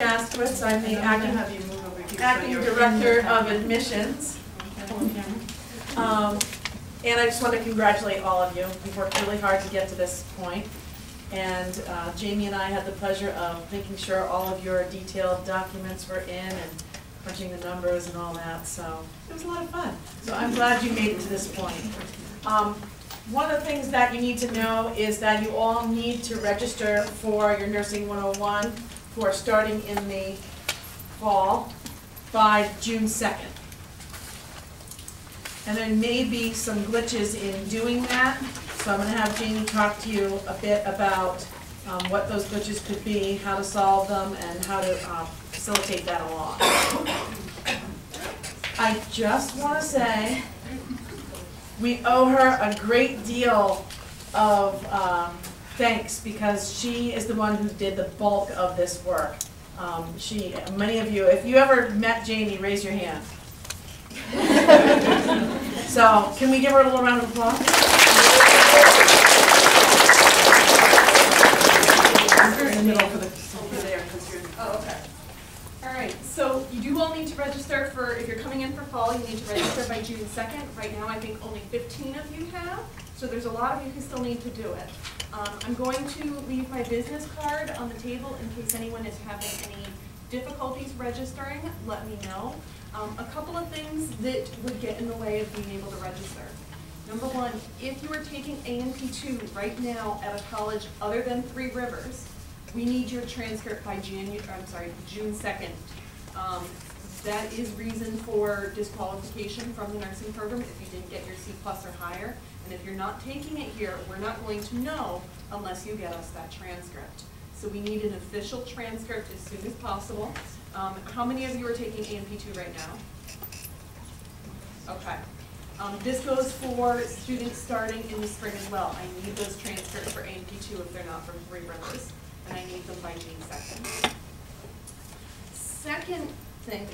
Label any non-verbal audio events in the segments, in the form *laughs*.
Jaskowitz, I'm the acting, have you move over here. so acting director of admissions. Um, And I just want to congratulate all of you. We've worked really hard to get to this point. And uh, Jamie and I had the pleasure of making sure all of your detailed documents were in and punching the numbers and all that, so it was a lot of fun. So I'm glad you made it to this point. Um, One of the things that you need to know is that you all need to register for your Nursing 101 for starting in the fall by June 2nd. And there may be some glitches in doing that, so I'm gonna have Jamie talk to you a bit about um, what those glitches could be, how to solve them, and how to uh, facilitate that along. I just wanna say, we owe her a great deal of um, thanks, because she is the one who did the bulk of this work. Um, She, many of you, if you ever met Jamie, raise your hand. *laughs* So, can we give her a little round of applause? In the middle for the, over there, because you're. Oh, okay. All right, so you do all need to register for, if you're coming in for fall, you need to register by June second. Right now, I think only fifteen of you have, so there's a lot of you who still need to do it. Um, I'm going to leave my business card on the table in case anyone is having any difficulties registering, let me know. Um, a couple of things that would get in the way of being able to register. Number one, if you are taking A&P two right now at a college other than Three Rivers, we need your transcript by Janu, I'm sorry, June second. Um, that is reason for disqualification from the nursing program if you didn't get your C plus or higher. And if you're not taking it here, we're not going to know unless you get us that transcript. So we need an official transcript as soon as possible. Um, how many of you are taking A&P2 right now? Okay. Um, this goes for students starting in the spring as well. I need those transcripts for A&P2 if they're not from Three Rivers, and I need them by June second. Second thing,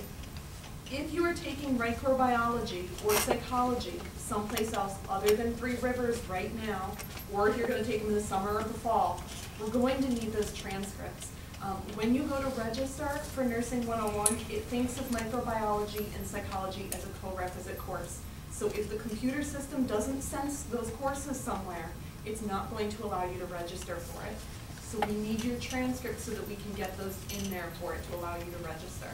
if you are taking microbiology or psychology someplace else other than Three Rivers right now, or if you're gonna take them in the summer or the fall, we're going to need those transcripts. Um, when you go to register for Nursing 101, it thinks of microbiology and psychology as a co-requisite course. So if the computer system doesn't sense those courses somewhere, it's not going to allow you to register for it. So we need your transcript so that we can get those in there for it to allow you to register.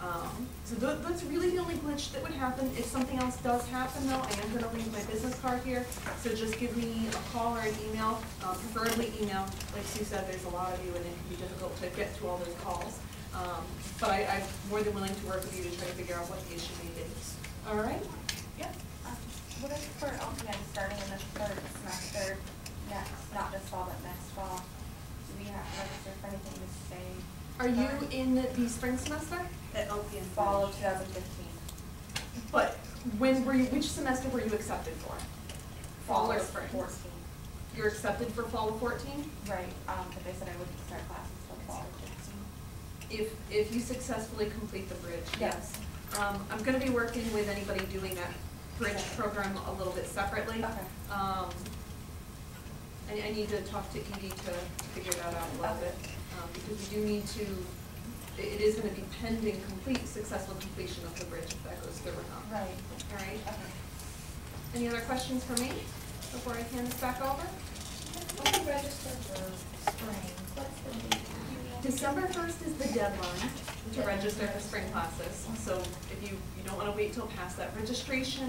Um, so tho- that's really the only glitch that would happen. If something else does happen though, I am gonna leave my business card here. So just give me a call or an email, um, preferably email. Like Sue said, there's a lot of you and it can be difficult to get to all those calls. Um, but I, I'm more than willing to work with you to try to figure out what the issue may be. All right? Yeah? Um, What if for LPN starting in the third semester next, not this fall, but next fall, do we have to register for anything to stay Are you in the, the spring semester? LPN. fall of two thousand fifteen? But when were you, which semester were you accepted for? Fall or spring? Fourteen, You're accepted for fall of fourteen? right, um, but they said I wouldn't start classes until fall. If, if you successfully complete the bridge, yes. Um, I'm gonna be working with anybody doing that bridge program a little bit separately. Okay. Um, I, I need to talk to Edie to figure that out a little bit, um, because we do need to, it, it is gonna be pending complete, successful completion of the bridge if that goes through or not. Right, All right, okay. any other questions for me before I hand this back over? When you register for spring, what's the date? December first is the deadline to register for spring classes, so if you, you don't wanna wait till past that. Registration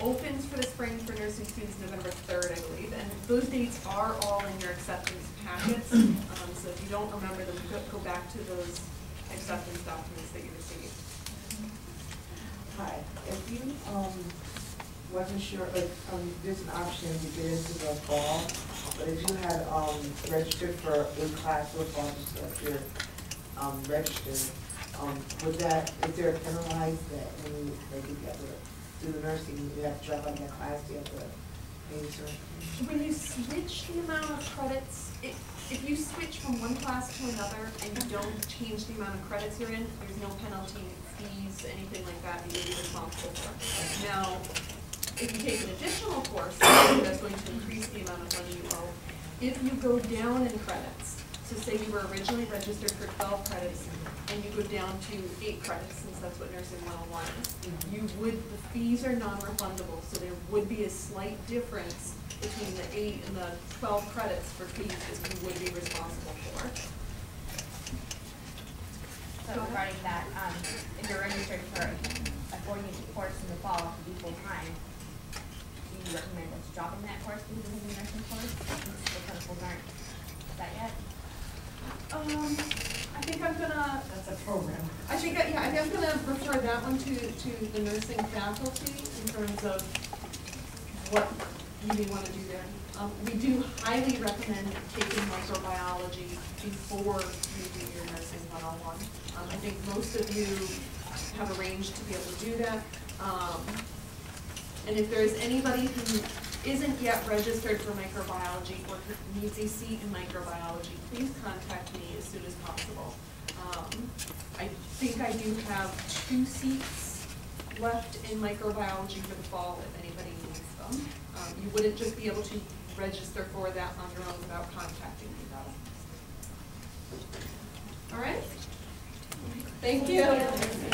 opens for the spring for nursing students November third, I believe, and those dates are all in your acceptance packets. Um, so if you don't remember them, go, go back to those acceptance documents that you received. Hi, if you, um, wasn't sure, like, um, there's an option to get into the fall, but if you had, um, registered for in class or fall, just you're, um, registered, um, would that, is there a penalized that you, like, you have to the nursing, you have to drop out of that class, you have to? When you switch the amount of credits, if, if you switch from one class to another and you don't change the amount of credits you're in, there's no penalty, fees, anything like that that you'll be responsible for. Now, if you take an additional course, that's going to increase the amount of money you owe. If you go down in credits, so say you were originally registered for twelve credits, and you go down to eight credits, since that's what nursing one oh one is, you would, the fees are non-refundable, so there would be a slight difference between the eight and the twelve credits for fees that you would be responsible for. So regarding that, um, if you're registered for a four-unit course in the fall to be full-time, do you recommend us dropping that course into the nursing course? Since the principals aren't set yet? Um, I think I'm gonna, That's a program. I think, I- yeah, I think I'm gonna refer that one to, to the nursing faculty in terms of what you may wanna do there. Um, we do highly recommend taking microbiology before you do your nursing one-on-one. Um, I think most of you have arranged to be able to do that. Um, and if there's anybody who isn't yet registered for microbiology or needs a seat in microbiology, please contact me as soon as possible. Um, I think I do have two seats left in microbiology for the fall if anybody needs them. Um, you wouldn't just be able to register for that on your own without contacting me though. All right? Thank you.